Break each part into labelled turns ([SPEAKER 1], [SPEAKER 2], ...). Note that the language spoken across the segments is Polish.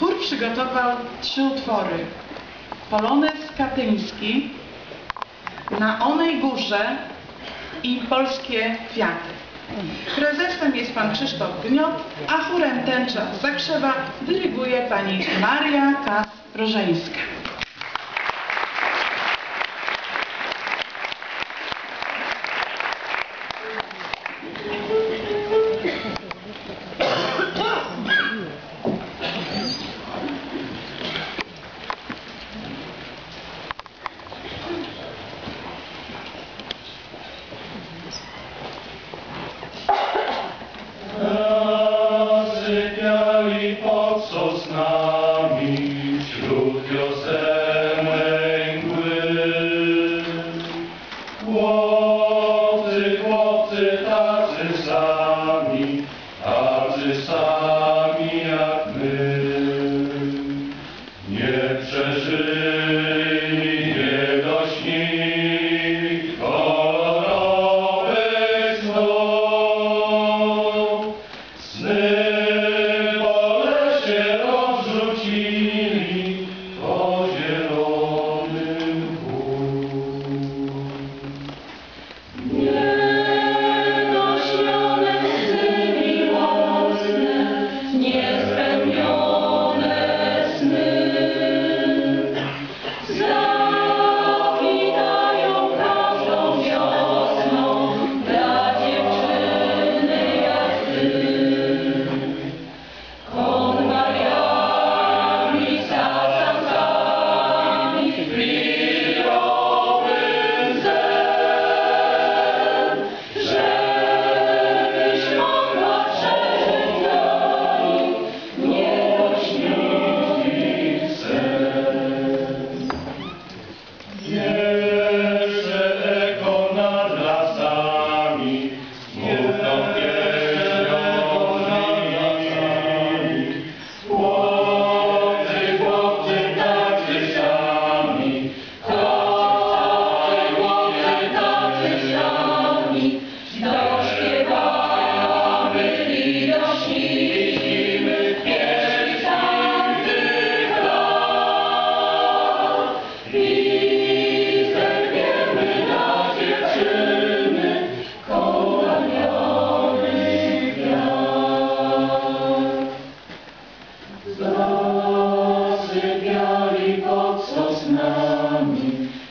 [SPEAKER 1] Chór przygotował trzy utwory. Polonez katyński, Na onej górze i Polskie kwiaty. Prezesem jest pan Krzysztof Gniot, a chórem tęcza Zakrzewa dyryguje pani Maria Kas-Rożeńska.
[SPEAKER 2] wydarzy sami,
[SPEAKER 3] a przy.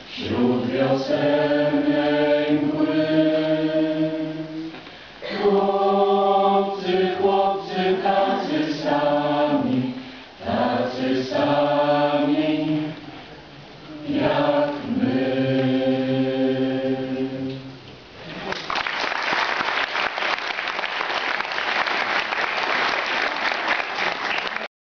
[SPEAKER 3] wśród wiosenek.